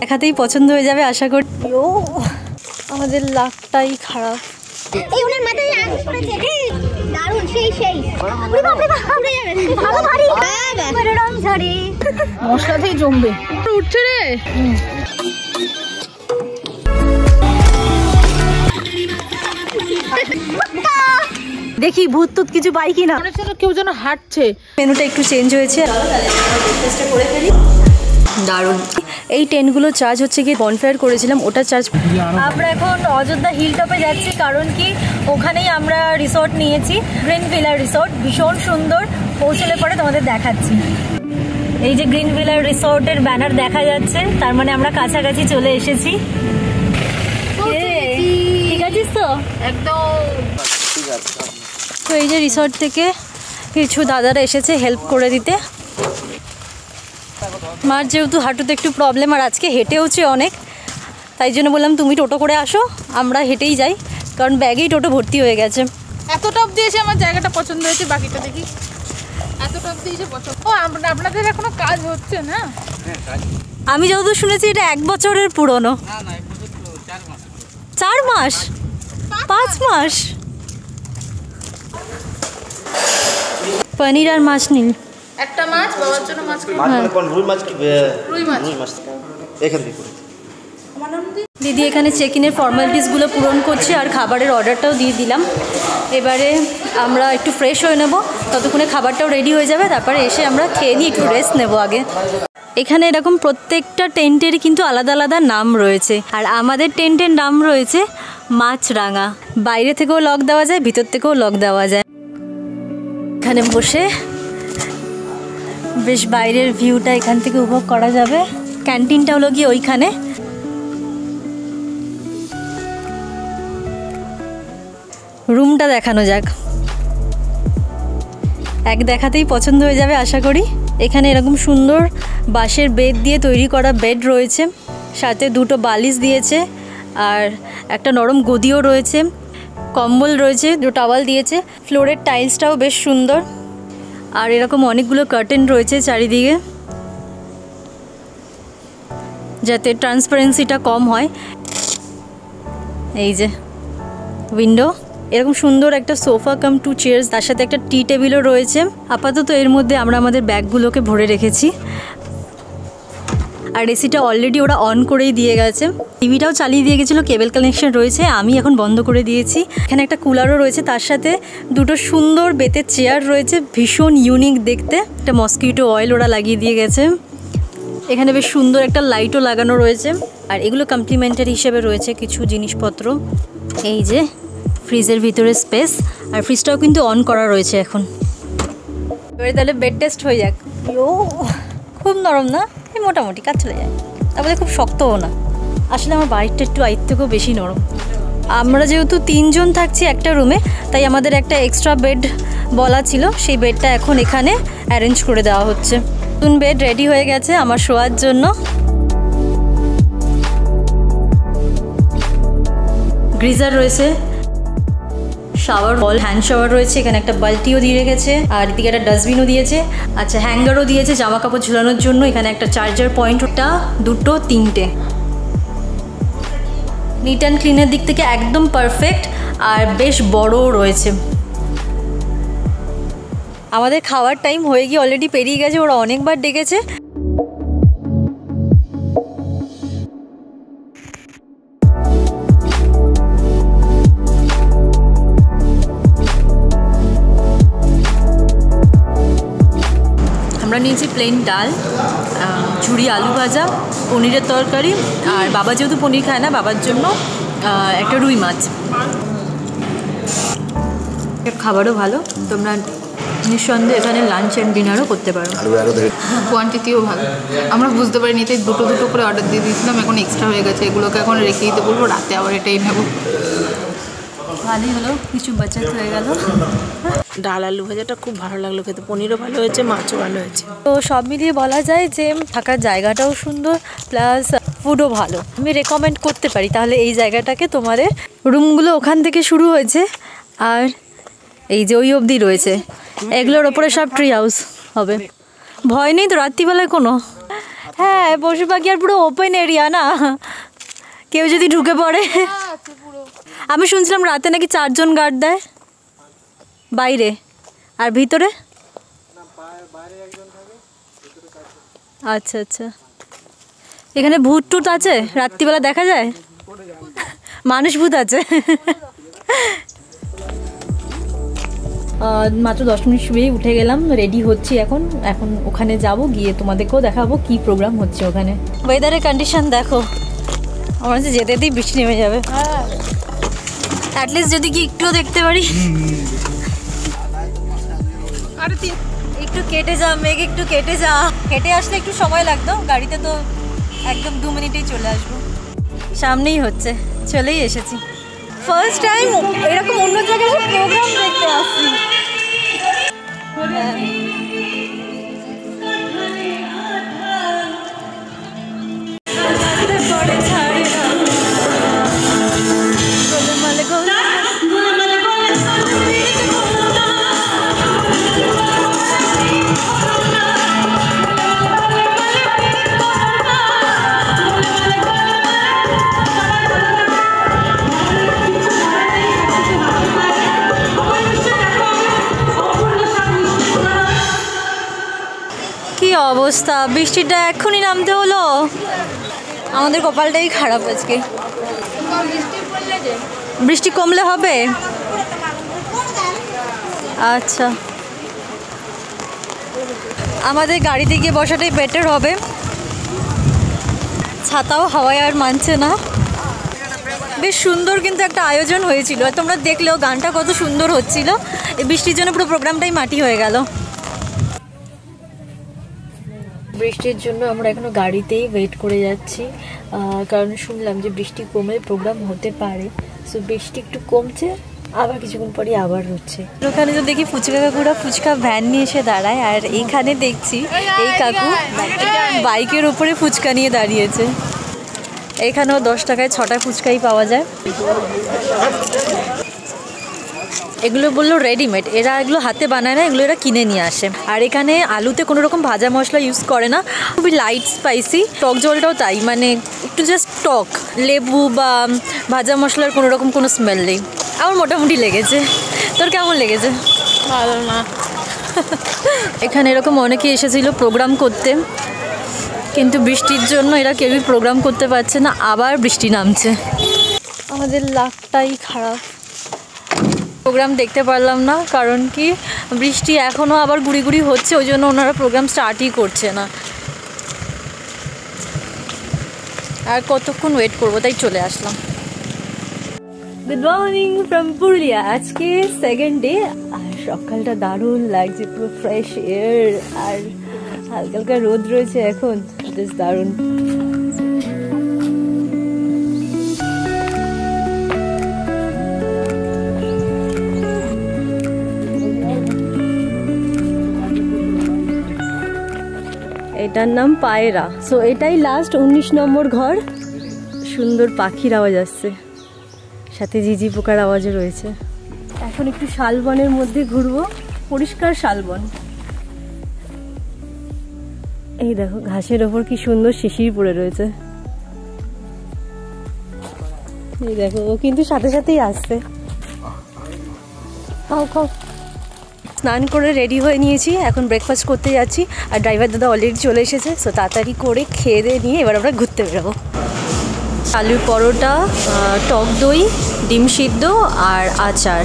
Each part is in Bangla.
দেখাতেই পছন্দ হয়ে যাবে আশা করি ও আমাদের লাকটাই খারাপ। এই ওনার মাথায় আঁশ পড়েছে। দারুণ সেই সেই। ওরে বাপ রে বাপ উড়ে ভালো ভারী। বাবা রং ঝরে মশলাতেই জমবে। উঠছে রে। দেখি ভূত টুত কিছু পাই কিনা। কেউ যেন হাঁটছে। মেনুটা একটু চেঞ্জ হয়েছে। করে ফেলি। দারুণ। এই টেন্টগুলো চার্জ হচ্ছে কি বনফায়ার করেছিলাম ওটা চার্জ আমরা এখন অযোধ্যা হিল টপে যাচ্ছি কারণ কি ওখানেই আমরা রিসর্ট নিয়েছি গ্রিন ভিলার রিসর্ট ভীষণ সুন্দর পৌঁছলে পরে তোমাদের দেখাচ্ছি। এই যে গ্রিন ভিলার রিসর্টের ব্যানার দেখা যাচ্ছে তার মানে আমরা কাছাকাছি চলে এসেছি। ঠিক আছিস তো? একদম। তো এই যে রিসর্ট থেকে কিছু দাদারা এসেছে হেল্প করে দিতে। মার যেহেতু হাঁটুতে একটু প্রবলেম আর আজকে হেঁটেওছে অনেক তাই জন্য বললাম তুমি টোটো করে আসো আমরা হেঁটেই যাই কারণ ব্যাগেই টোটো ভর্তি হয়ে গেছে। এতটা অব্দি এসে আমার জায়গাটা পছন্দ হয়েছে বাকিটা দেখি। এতটা অব্দি এসে পছন্দ ও আপ- আপনাদের এখনও কাজ হচ্ছে না? আমি যতদূর শুনেছি এটা এক বছরের পুরনো। চার মাস। পাঁচ মাস? পনির আর মাছ নিন একটা মাছ বাবার জন্য মাছ কিনে- মাছ মানে কোন রুই মাছ কি রুই মাছ। রুই মাছ এখান থেকে দিদি এখানে চেক ইনের ফর্মালিটিসগুলো পূরণ করছে আর খাবারের অর্ডারটাও দিয়ে দিলাম। এবারে আমরা একটু ফ্রেশ হয়ে নেব ততক্ষণে খাবারটাও রেডি হয়ে যাবে তারপরে এসে আমরা খেয়ে নিয়ে একটু রেস্ট নেব আগে। এখানে এরকম প্রত্যেকটা টেন্টের কিন্তু আলাদা আলাদা নাম রয়েছে। আর আমাদের টেন্টের নাম রয়েছে মাছরাঙা। বাইরে থেকেও লক দেওয়া যায় ভিতর থেকেও লক দেওয়া যায়। এখানে বসে বেশ বাইরের ভিউটা এখান থেকে উপভোগ করা যাবে। ক্যান্টিনটা হলো গিয়ে ওইখানে। রুমটা দেখানো যাক। এক দেখাতেই পছন্দ হয়ে যাবে, আশা করি। এখানে এরকম সুন্দর বাঁশের বেড দিয়ে তৈরি করা বেড রয়েছে। সাথে দুটো বালিশ দিয়েছে আর একটা নরম গদিও রয়েছে। কম্বল রয়েছে, দুটো টাওয়াল দিয়েছে। ফ্লোরের টাইলসটাও বেশ সুন্দর। আর এরকম অনেকগুলো কার্টেন রয়েছে চারিদিকে, যাতে ট্রান্সপারেন্সিটা কম হয়। এই যে উইন্ডো এরকম সুন্দর একটা সোফা কাম টু চেয়ার্স তার সাথে একটা টি টেবিলও রয়েছে। আপাতত এর মধ্যে আমরা আমাদের ব্যাগগুলোকে ভরে রেখেছি। আর এসিটা অলরেডি ওরা অন করেই দিয়ে গেছে। টিভিটাও চালিয়ে দিয়ে গেছিল কেবল কানেকশন রয়েছে, আমি এখন বন্ধ করে দিয়েছি। এখানে একটা কুলারও রয়েছে, তার সাথে দুটো সুন্দর বেতের চেয়ার রয়েছে, ভীষণ ইউনিক দেখতে। একটা মসকিটো অয়েল ওরা লাগিয়ে দিয়ে গেছে। এখানে বেশ সুন্দর একটা লাইটও লাগানো রয়েছে। আর এগুলো কমপ্লিমেন্টারি হিসেবে রয়েছে কিছু জিনিসপত্র। এই যে ফ্রিজের ভিতরে স্পেস আর ফ্রিজটাও কিন্তু অন করা রয়েছে এখন। এবারে তাহলে বেড টেস্ট হয়ে যাক। ও খুব নরম না? মোটামুটি কাজ চলে যায় তারপরে খুব শক্তও না। আসলে আমার বাড়িটা একটু আয়ের থেকেও বেশি নরম। আমরা যেহেতু তিনজন থাকছি একটা রুমে, তাই আমাদের একটা এক্সট্রা বেড বলা ছিল। সেই বেডটা এখন এখানে অ্যারেঞ্জ করে দেওয়া হচ্ছে। নতুন বেড রেডি হয়ে গেছে আমার শোয়ার জন্য। গ্রিজার রয়েছে। শাওয়ার বল হ্যান্ড শাওয়ার রয়েছে, এখানে একটা বালতিও দিয়ে রেখেছে, আর এদিকে একটা ডাস্টবিনও দিয়েছে। আচ্ছা হ্যাঙ্গারও দিয়েছে জামা কাপড় ঝুলানোর জন্য, এখানে একটা চার্জার পয়েন্টটা দুটো, তিনটে। নিট অ্যান্ড ক্লিনের দিক থেকে একদম পারফেক্ট আর বেশ বড়ও রয়েছে। আমাদের খাওয়ার টাইম হয়ে গিয়ে অলরেডি পেরিয়ে গেছে, ওরা অনেকবার ডেকেছে। নিয়েছি প্লেন ডাল ঝুড়ি আলু ভাজা পনিরের তরকারি আর বাবা যেহেতু পনির খায় না বাবার জন্য একটা রুই মাছ। খাবারও ভালো তোমরা নিঃসন্দেহে এখানে লাঞ্চ অ্যান্ড ডিনারও করতে পারো। কোয়ান্টিটিও ভালো। আমরা বুঝতে পারিনি তাই দুটো দুটো করে অর্ডার দিয়ে দিয়েছিলাম এখন এক্সট্রা হয়ে গেছে এগুলোকে এখন রেখে দিতে বলব রাতে আবার এটাই নেব। ভালোই হলো কিছু বাচ্চা হয়ে গেল। ডাল আলু ভাজাটা খুব ভালো লাগল খেতে পনিরও ভালো হয়েছে মাছও ভালো হয়েছে। তো সব মিলিয়ে বলা যায় যে থাকার জায়গাটাও সুন্দর প্লাস ফুডও ভালো। আমি রেকমেন্ড করতে পারি তাহলে এই জায়গাটাকে তোমাদের রুমগুলো ওখান থেকে শুরু হয়েছে আর এই যে ওই অবধি রয়েছে। এগুলোর ওপরে সব ট্রি হাউস হবে। ভয় নেই তো রাত্রিবেলায় কোনো? হ্যাঁ পশু পাখি আর পুরো ওপেন এরিয়া না? কেউ যদি ঢুকে পড়ে? আমি শুনছিলাম রাতে নাকি চারজন গার্ড দেয়? বাইরে। আর ভিতরে? আচ্ছা আচ্ছা। এখানে ভূত টুত আছে? রাত্রিবেলা দেখা যায়? মানুষ ভূত আছে। মাত্র দশ মিনিট শুয়েই উঠে গেলাম, রেডি হচ্ছি এখন। এখন ওখানে যাব, গিয়ে তোমাদেরকেও দেখাবো কি প্রোগ্রাম হচ্ছে ওখানে। ওয়েদারের কন্ডিশন দেখো। আমার যেতে যেতেই বৃষ্টি নেমে যাবে। অ্যাটলিস্ট যদি কি একটুও দেখতে পারি। একটু কেটে যা মেঘ একটু কেটে যা। হেঁটে আসলে একটু সময় লাগতো গাড়িতে তো একদম দু মিনিটেই চলে আসব। সামনেই হচ্ছে চলেই এসেছি। ফার্স্ট টাইম এরকম অন্য জায়গায় প্রোগ্রাম দেখতে আসছি। কি অবস্থা। বৃষ্টিটা এক্ষুনি নামতে হলো। আমাদের কপালটাই খারাপ আজকে। বৃষ্টি কমলে হবে? আচ্ছা। আমাদের গাড়িতে গিয়ে বসাটাই বেটার হবে। ছাতাও হাওয়ায় আর মানছে না। বেশ সুন্দর কিন্তু একটা আয়োজন হয়েছিল। তোমরা দেখলেও গানটা কত সুন্দর হচ্ছিল। বৃষ্টির জন্য পুরো প্রোগ্রামটাই মাটি হয়ে গেল। বৃষ্টির জন্য আমরা এখনও গাড়িতেই ওয়েট করে যাচ্ছি। কারণ শুনলাম যে বৃষ্টি কমে প্রোগ্রাম হতে পারে। সো বৃষ্টি একটু কমছে, আবার কিছুক্ষণ পরে আবার হচ্ছে। ওখানে তো দেখি ফুচকা কাকুরা ফুচকা ভ্যান নিয়ে এসে দাঁড়ায়, আর এইখানে দেখছি এই কাকু বাইকের ওপরে ফুচকা নিয়ে দাঁড়িয়েছে। এখানেও দশ টাকায় ছটা ফুচকাই পাওয়া যায়। এগুলো বলল রেডিমেড এরা এগুলো হাতে বানায় না এগুলো এরা কিনে নিয়ে আসে। আর এখানে আলুতে কোনো রকম ভাজা মশলা ইউজ করে না। খুবই লাইট স্পাইসি টক জলটাও তাই মানে একটু জাস্ট টক। লেবু বা ভাজা মশলার কোনো রকম কোনো স্মেল নেই। আমার মোটামুটি লেগেছে। তোর কেমন লেগেছে? ভালো না। এখানে এরকম অনেকে এসেছিল প্রোগ্রাম করতে। কিন্তু বৃষ্টির জন্য এরা কেউই প্রোগ্রাম করতে পারছে না আবার বৃষ্টি নামছে। আমাদের লাকটাই খারাপ। প্রোগ্রাম দেখতে পারলাম না, কারণ কি বৃষ্টি এখনও আবার গুড়ি গুড়ি হচ্ছে, ওই জন্য ওনারা প্রোগ্রাম স্টার্টই করছে না। আর কতক্ষণ ওয়েট করব তাই চলে আসলাম। গুড মর্নিং ফ্রম পুরুলিয়া আজকে সেকেন্ড ডে আর সকালটা দারুণ লাগছে, পুরো ফ্রেশ এয়ার আর হালকা হালকা রোদ রয়েছে এখন দারুণ। এটার নাম পায়রা। সো এটাই লাস্ট উনিশ নম্বর ঘর। সুন্দর পাখির আওয়াজ আসছে। সাথে ঝিঝি পোকার আওয়াজও রয়েছে। এখন একটু শালবনের মধ্যে ঘুরবো। পরিষ্কার শালবন। এই দেখো, ঘাসের ওপর কি সুন্দর শিশির পড়ে রয়েছে। এই দেখো, ও কিন্তু সাথে সাথেই আসছে। খাও খাও। স্নান করে রেডি হয়ে নিয়েছি। এখন ব্রেকফাস্ট করতে যাচ্ছি। আর ড্রাইভার দাদা অলরেডি চলে এসেছে। সো তাড়াতাড়ি করে খেয়ে দিয়ে নিয়ে এবার আমরা ঘুরতে বেরোবো। আলুর পরোটা টক দই ডিম সিদ্ধ আর আচার।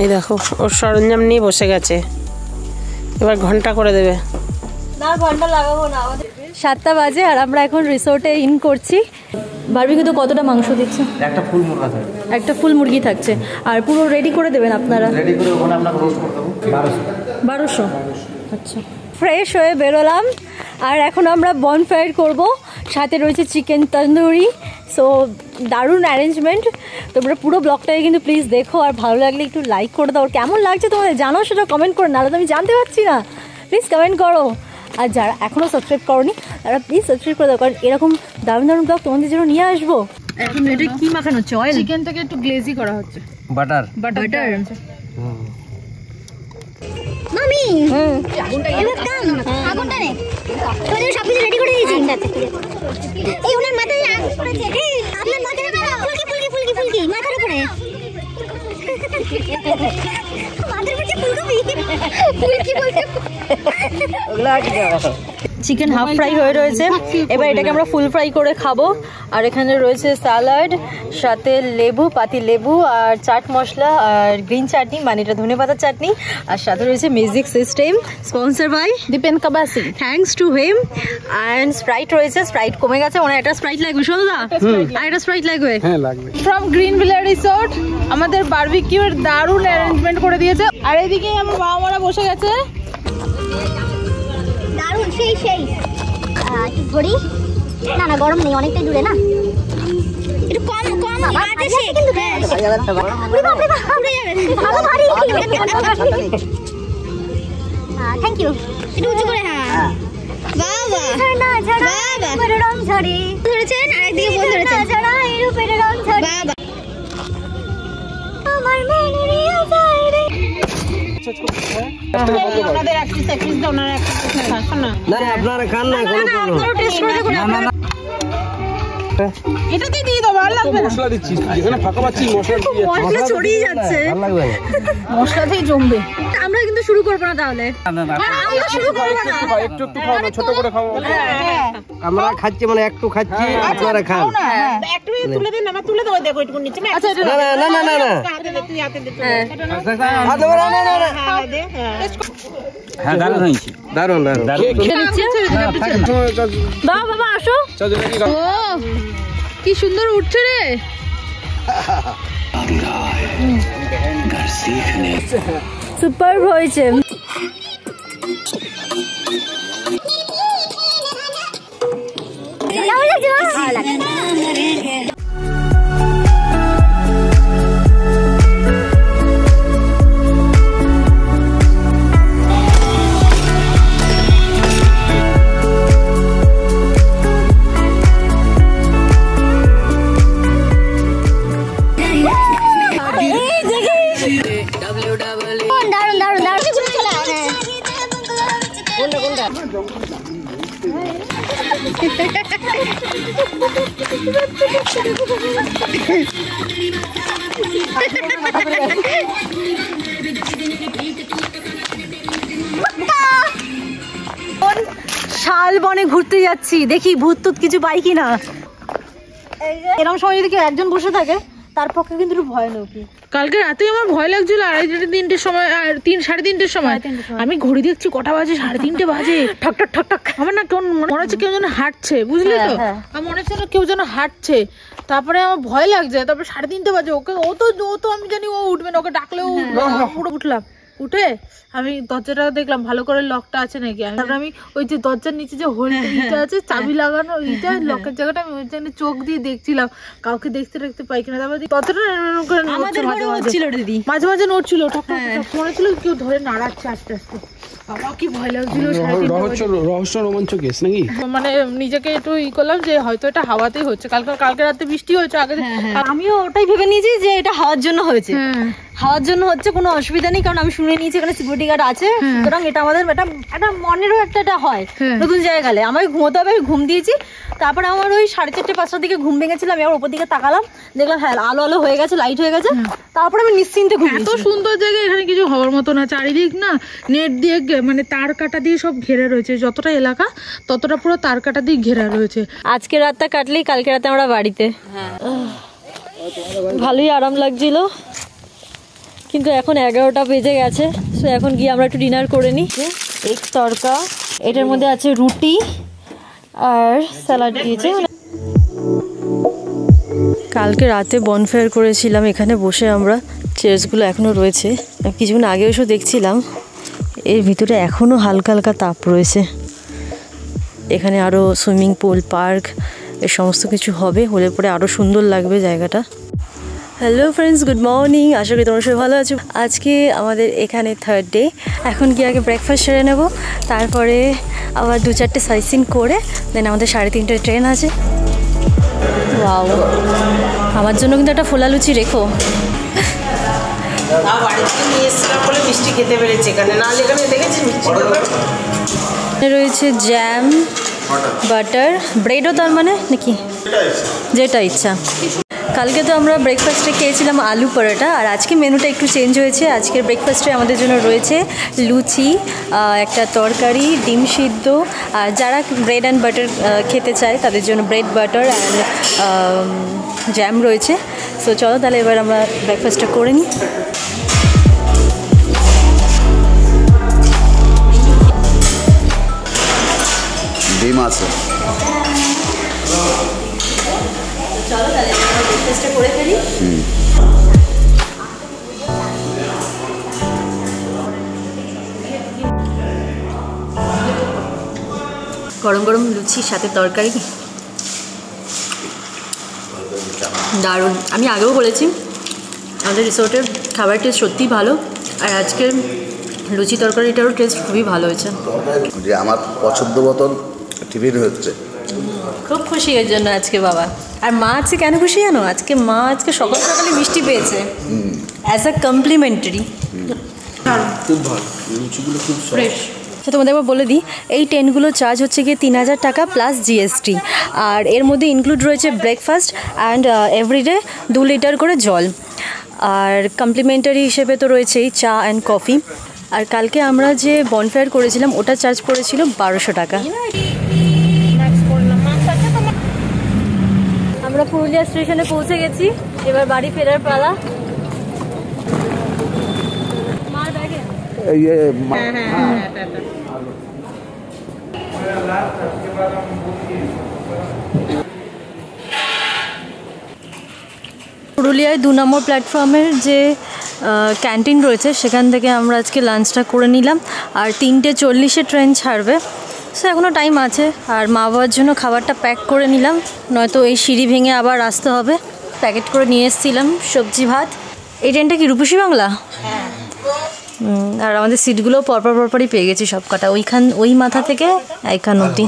এই দেখো ওর সরঞ্জাম নিয়ে বসে গেছে। এবার ঘণ্টা করে দেবে। না ঘণ্টা লাগাবো না আমাদের সাতটা বাজে আর আমরা এখন রিসোর্টে ইন করছি। বারবিকিউ তো কতটা মাংস দিচ্ছে? একটা ফুল মুরগি থাকে একটা ফুল মুরগি থাকছে। আর পুরো রেডি করে দেবেন আপনারা? রেডি করে ওখানে আমরা রোস্ট করে দেব। 1200 1200 আচ্ছা। ফ্রেশ হয়ে বেরোলাম। আর এখন আমরা বনফায়ার করব। সাথে রয়েছে চিকেন তন্দুরি। সো দারুণ অ্যারেঞ্জমেন্ট তোমরা পুরো ব্লগটাকে কিন্তু প্লিজ দেখো আর ভালো লাগলে একটু লাইক করে দাও। কেমন লাগছে তোমাদের জানো? সেটা কমেন্ট করো নাহলে তো আমি জানতে পারছি না। প্লিজ কমেন্ট করো। আর যারা এখনও সাবস্ক্রাইব করনি তারা প্লিজ সাবস্ক্রাইব করে দাও। কারণ এরকম দারুণ দারুণ ব্লগ তোমাদের জন্য নিয়ে আসব। এখন এটা কি মাখানো হচ্ছে? অয়েল চিকেনটাকে একটু গ্লেজি করা হচ্ছে। বাটার বাটার মামি! এবার কাম আগুনটা নে। রেডি করে দিয়েছি। এই ওনার মাথায় আগুন পড়েছে। এই আপনার মাথায় ফুলকি ফুলকি ফুলকি ফুলকি। মাথার উপরে। মাথার উপরে ফুলকপি। ফুলকি বলতে চিকেন হাফ ফ্রাই হয়ে রয়েছে। এবার এটাকে আমরা ফুল ফ্রাই করে খাব। আর এখানে রয়েছে স্যালাড সাথে লেবু পাতি লেবু আর চাট মশলা আর গ্রিন চাটনি মানে এটা ধনে পাতার চাটনি আর সাথে রয়েছে music system sponsor by Dipen Kabasi thanks to him and Sprite রয়েছে স্প্রাইট কমে গেছে। ওনার একটা স্প্রাইট লাগবে শোনো আর একটা স্প্রাইট লাগবে? ফ্রম গ্রিন ভিলা রিসোর্ট আমাদের বারবিকিউর দারুণ অ্যারেঞ্জমেন্ট করে দিয়েছে। আর এদিকে আমার বাবা মারা বসে গেছে। দারুণ সেই সেই একটু ধরি না না গরম নেই অনেকটাই দূরে না একটু কম কম সে কিন্তু ভালো ভারী থ্যাংক ইউ একটু উঁচু করে হ্যাঁ বাবা বাবা রং ঝরে ধরেছেন আর একদিকে বোন ধরেছেন বাবা আমার মনে যায় রে ওনাদের এক পিস এক পিস দাও এক পিস না। না আপনারা খান না কোনো আপনারাও টেস্ট করে দেখুন। এটাতে দিয়ে দাও ভালো লাগবে না। মশলা দিচ্ছি যেখানে ফাঁকা মশলা দিয়ে মশলা ছড়িয়ে যাচ্ছে। ভালো লাগবে না। মশলাতেই জমবে। করব না তাহলে? একটু ছোট করে খাও। আমরা খাচ্ছি মানে একটু খাচ্ছি আপনারা খান। হ্যাঁ। হ্যাঁ হ্যাঁ বাবা আসো। কি সুন্দর উঠছে রে। হয়েছে সুপার হয়েছে দারুণ দারুণ দারুণ চলে আয়। শাল বনে ঘুরতে যাচ্ছি? দেখি ভূত টুত কিছু পাই কিনা? এরকম সময় যদি কেউ একজন বসে থাকে তার পক্ষে কিন্তু একটু ভয় নৌকি কালকে রাতে আমার ভয় লাগছিল আড়াইটে তিনটের সময় আর তিন সাড়ে তিনটের সময়। আমি ঘড়ি দেখছি কটা বাজে সাড়ে তিনটে বাজে। ঠক ঠক ঠক ঠক। আমার না কেমন মনে হচ্ছে কেউ যেন হাঁটছে বুঝলি তো? হ্যাঁ, আমার মনে হচ্ছে না কেউ যেন হাঁটছে। তারপরে আমার ভয় লাগছে তারপরে সাড়ে তিনটে বাজে ওকে ও তো ও তো আমি জানি ও উঠবে না ওকে ডাকলেও পুরো উঠলাম। উঠে আমি দরজাটা দেখলাম ভালো করে লকটা আছে নাকি? আমি- তারপরে আমি ওই যে দরজার নিচে যে হোল ইটা আছে চাবি লাগানো ইটা লকের জায়গাটা আমি ওইখানে চোখ দিয়ে দেখছিলাম। কাউকে দেখতে দেখতে পাই কিনা তারপর আমাদের মাঝে মাঝে। হচ্ছিল দিদি। মাঝে মাঝে নড়ছিল ঠক ঠক ঠক মনে হচ্ছিল কেউ ধরে নাড়াচ্ছে আস্তে আস্তে। বাবা কি ভয় লাগছিল সাড়ে তিনটে রহস্য রহস্য রোমাঞ্চ কেস নাকি? বাজে। মানে নিজেকে একটু ই করলাম যে হয়তো এটা হাওয়াতেই হচ্ছে। কালকে কালকে রাতে বৃষ্টি হয়েছে আগে আর আমিও ওটাই ভেবে নিয়েছি যে এটা হাওয়ার জন্য হয়েছে। হ্যাঁ হাওয়ার জন্য হচ্ছে কোনো অসুবিধা নেই কারণ আমি শুনে নিয়েছি এখানে সিকিউরিটি গার্ড আছে। সুতরাং এটা আমাদের একটা একটা মনেরও একটা এটা হয় হ্যাঁ। নতুন জায়গায় গেলে আমাকে ঘুমোতে হবে ঘুম দিয়েছি। তারপরে আমার ওই সাড়ে চারটে পাঁচটার দিকে ঘুম ভেঙেছিলাম আমি আবার ওপর দিকে তাকালাম। দেখলাম হ্যাঁ আলো আলো হয়ে গেছে লাইট হয়ে গেছে। তারপরে আমি নিশ্চিন্তে ঘুম এত সুন্দর জায়গা এখানে কিছু হওয়ার মতো না। চারিদিক না নেট দিয়ে মানে তার কাটা দিয়ে সব ঘেরা রয়েছে। যতটা এলাকা ততটা পুরো তার কাটা দিয়ে ঘেরা রয়েছে। আজকে রাতটা কাটলেই কালকে রাতে আমরা বাড়িতে। ভালোই আরাম লাগছিল। কিন্তু এখন এগারোটা বেজে গেছে সো এখন গিয়ে আমরা একটু ডিনার করে নিই। এক তরকা এটার মধ্যে আছে রুটি আর স্যালাড দিয়েছে। কালকে রাতে বনফায়ার করেছিলাম, এখানে বসে আমরা চেয়ার্সগুলো এখনও রয়েছে। কিছুক্ষণ আগে এসেও দেখছিলাম, এর ভিতরে এখনও হালকা হালকা তাপ রয়েছে। এখানে আরও সুইমিং পুল পার্ক এ সমস্ত কিছু হবে, হলে পরে আরও সুন্দর লাগবে জায়গাটা। হ্যালো ফ্রেন্ডস গুড মর্নিং আশা করি তোমরা সবাই ভালো আছো। আজকে আমাদের এখানে থার্ড ডে এখন গিয়ে আগে ব্রেকফাস্ট সেরে নেব। তারপরে আবার দু চারটে সাইসিং করে দেন আমাদের সাড়ে তিনটে ট্রেন আছে। ওয়াও আমার জন্য কিন্তু একটা ফোলা লুচি রেখো। রয়েছে জ্যাম বাটার ব্রেডও তার মানে নাকি? যেটা ইচ্ছা। কালকে তো আমরা ব্রেকফাস্টে খেয়েছিলাম আলু পরোটা, আর আজকে মেনুটা একটু চেঞ্জ হয়েছে। আজকের ব্রেকফাস্টে আমাদের জন্য রয়েছে লুচি একটা তরকারি, ডিম সিদ্ধ, আর যারা ব্রেড অ্যান্ড বাটার খেতে চায় তাদের জন্য ব্রেড বাটার অ্যান্ড জ্যাম রয়েছে। সো চলো তাহলে এবার আমরা ব্রেকফাস্টটা করে নিই। ডিম আছে। ব্রেকফাস্টটা করে ফেলি। গরম গরম লুচির সাথে তরকারি। দারুণ। আমি আগেও বলেছি আমাদের রিসোর্টের খাবার টেস্ট সত্যিই ভালো। আর আজকের লুচি তরকারিটারও টেস্ট খুবই ভালো হয়েছে। যে আমার পছন্দ মতন টিফিন হচ্ছে। খুব খুশি এর জন্য আজকে বাবা। আর মা আজকে কেন খুশি জানো? আজকে মা আজকে সকাল সকালে মিষ্টি পেয়েছে। অ্যাজ আ কমপ্লিমেন্টারি ফ্রেশ তো তোমাদের একবার বলে দিই এই টেন্টগুলো চার্জ হচ্ছে গিয়ে তিন হাজার টাকা প্লাস জিএসটি আর এর মধ্যে ইনক্লুড রয়েছে ব্রেকফাস্ট অ্যান্ড এভরিডে দু লিটার করে জল। আর কমপ্লিমেন্টারি হিসেবে তো রয়েছেই চা অ্যান্ড কফি আর কালকে আমরা যে বনফেয়ার করেছিলাম ওটা চার্জ পড়েছিল বারোশো টাকা। আমরা পুরুলিয়া স্টেশনে পৌঁছে গেছি। এবার বাড়ি ফেরার পালা। মার ব্যাগে। পুরুলিয়ায় দু নম্বর প্ল্যাটফর্মের যে ক্যান্টিন রয়েছে সেখান থেকে আমরা আজকে লাঞ্চটা করে নিলাম। আর তিনটে চল্লিশে ট্রেন ছাড়বে। সো এখনও টাইম আছে। আর মা বাবার জন্য খাবারটা প্যাক করে নিলাম। নয়তো এই সিঁড়ি ভেঙে আবার আসতে হবে। প্যাকেট করে নিয়ে এসেছিলাম, সবজি, ভাত। এই ট্রেনটা কি রূপসী বাংলা? আর আমাদের সিটগুলো পরপর পরপরই পেয়ে গেছি সব কটা ওইখান, ওই মাথা থেকে এইখান অবধি।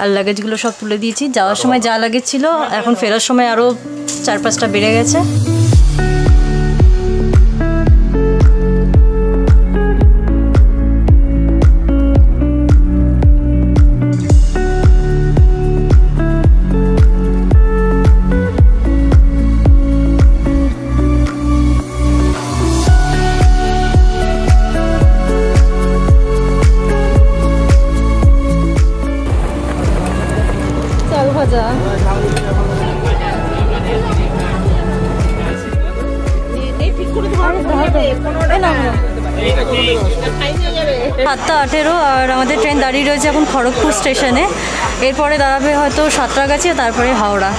আর লাগেজগুলো সব তুলে দিয়েছি। যাওয়ার সময় যা লাগেজ ছিল, এখন ফেরার সময় আরও চার পাঁচটা বেড়ে গেছে। খড়গপুর স্টেশনে। এরপরে দাঁড়াবে হয়তো সাঁতরাগাছি তারপরে হাওড়া।